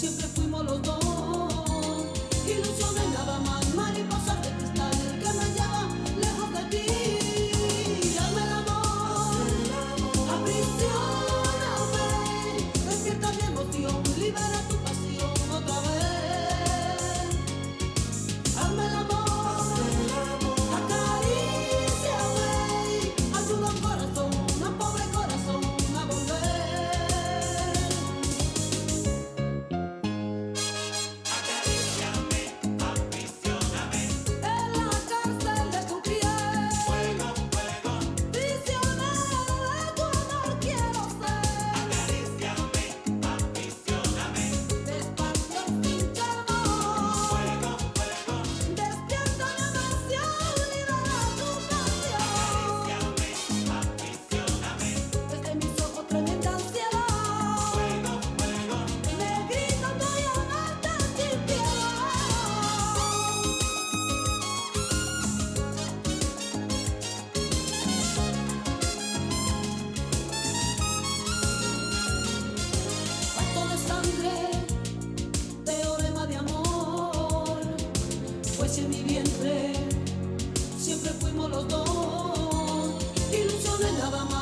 sempre en mi vientre, siempre fuimos los dos, ilusiones nada más.